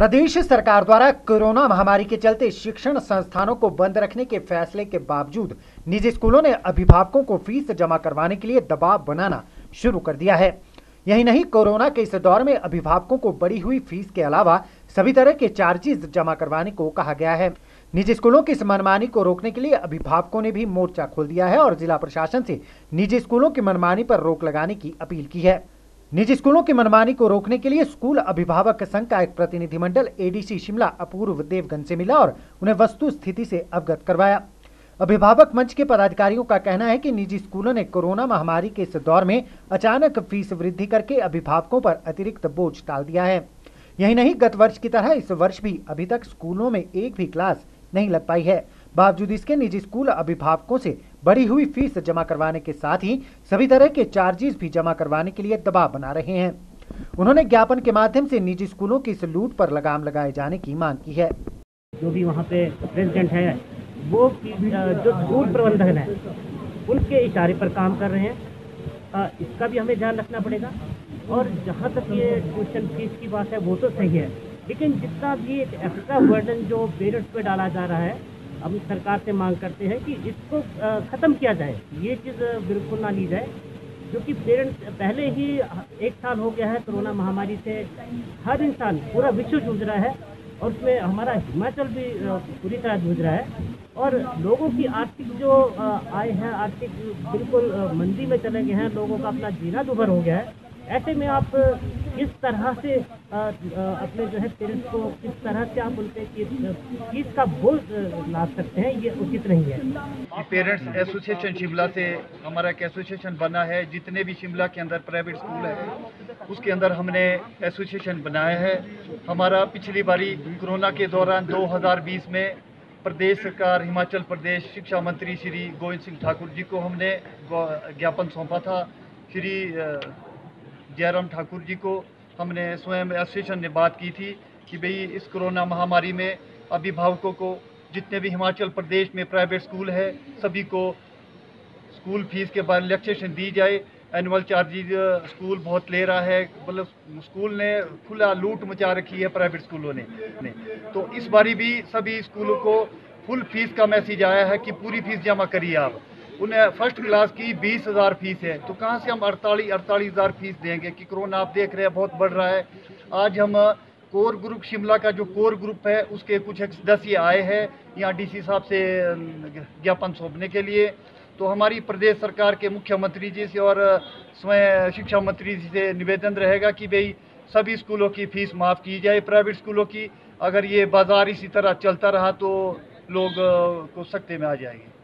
प्रदेश सरकार द्वारा कोरोना महामारी के चलते शिक्षण संस्थानों को बंद रखने के फैसले के बावजूद निजी स्कूलों ने अभिभावकों को फ़ीस जमा करवाने के लिए दबाव बनाना शुरू कर दिया है। यही नहीं, कोरोना के इस दौर में अभिभावकों को बढ़ी हुई फ़ीस के अलावा सभी तरह के चार्जेस जमा करवाने को कहा गया है। निजी स्कूलों की इस मनमानी को रोकने के लिए अभिभावकों ने भी मोर्चा खोल दिया है और जिला प्रशासन से निजी स्कूलों की मनमानी पर रोक लगाने की अपील की है। निजी स्कूलों की मनमानी को रोकने के लिए स्कूल अभिभावक संघ का एक प्रतिनिधिमंडल एडीसी शिमला, अपूर्व देवगन से मिला और उन्हें वस्तु स्थिति से अवगत करवाया। अभिभावक मंच के पदाधिकारियों का कहना है कि निजी स्कूलों ने कोरोना महामारी के इस दौर में अचानक फ़ीस वृद्धि करके अभिभावकों पर अतिरिक्त बोझ डाल दिया है। यही नहीं, गत वर्ष की तरह इस वर्ष भी अभी तक स्कूलों में एक भी क्लास नहीं लग पाई है। बावजूद इसके निजी स्कूल अभिभावकों से बढ़ी हुई फ़ीस जमा करवाने के साथ ही सभी तरह के चार्जेस भी जमा करवाने के लिए दबाव बना रहे हैं। उन्होंने ज्ञापन के माध्यम से निजी स्कूलों की इस लूट पर लगाम लगाए जाने की मांग की है। जो भी वहाँ पे प्रेसिडेंट है, वो जो स्कूल प्रबंधन है, उनके इशारे पर काम कर रहे हैं। इसका भी हमें ध्यान रखना पड़ेगा। और जहाँ तक ये ट्यूशन फ़ीस की बात है, वो तो सही है। लेकिन जितना भी एक एक्स्ट्रा बर्डन जो पेरेंट्स पे डाला जा रहा है हम सरकार से मांग करते हैं कि इसको ख़त्म किया जाए। ये चीज़ बिल्कुल ना ली जाए। क्योंकि पेरेंट्स पहले ही एक साल हो गया है कोरोना महामारी से। हर इंसान, पूरा विश्व जूझ रहा है और उसमें हमारा हिमाचल भी पूरी तरह जूझ रहा है। और लोगों की आर्थिक जो आय है, आर्थिक बिल्कुल मंदी में चले गए हैं। लोगों का अपना जीना दुभर हो गया है। ऐसे में आप किस तरह से अपने जो है पेरेंट्स को किस तरह से आप उनसे फ़ीस का बोझ ला सकते हैं, ये उचित नहीं है। पेरेंट्स एसोसिएशन शिमला से हमारा एक एसोसिएशन बना है, जितने भी शिमला के अंदर प्राइवेट स्कूल है, उसके अंदर हमने एसोसिएशन बनाया है। हमारा पिछली बारी कोरोना के दौरान 2020 में प्रदेश सरकार, हिमाचल प्रदेश शिक्षा मंत्री श्री गोविंद सिंह ठाकुर जी को हमने ज्ञापन सौंपा था। श्री जयराम ठाकुर जी को हमने स्वयं एसोसिएशन ने बात की थी कि भाई इस कोरोना महामारी में अभिभावकों को जितने भी हिमाचल प्रदेश में प्राइवेट स्कूल है, सभी को स्कूल फ़ीस के बाद रिलैक्सेशन दी जाए। एनुअल चार्जेज स्कूल बहुत ले रहा है। मतलब स्कूल ने खुला लूट मचा रखी है प्राइवेट स्कूलों ने तो इस बारी भी सभी स्कूलों को फुल फ़ीस का मैसेज आया है कि पूरी फ़ीस जमा करिए आप। उन्हें फ़र्स्ट क्लास की बीस हज़ार फ़ीस है। तो कहाँ से हम अड़तालीस अड़तालीस हज़ार फ़ीस देंगे? कि कोरोना आप देख रहे हैं, बहुत बढ़ रहा है। आज हम कोर ग्रुप शिमला का जो कोर ग्रुप है, उसके कुछ एक सदस्य आए हैं। यहाँ डीसी साहब से ज्ञापन सौंपने के लिए। तो हमारी प्रदेश सरकार के मुख्यमंत्री जी से और स्वयं शिक्षा मंत्री जी से निवेदन रहेगा कि भाई, सभी स्कूलों की फ़ीस माफ़ की जाए प्राइवेट स्कूलों की। अगर ये बाज़ार इसी तरह चलता रहा तो लोग को सख्ते में आ जाएँगे।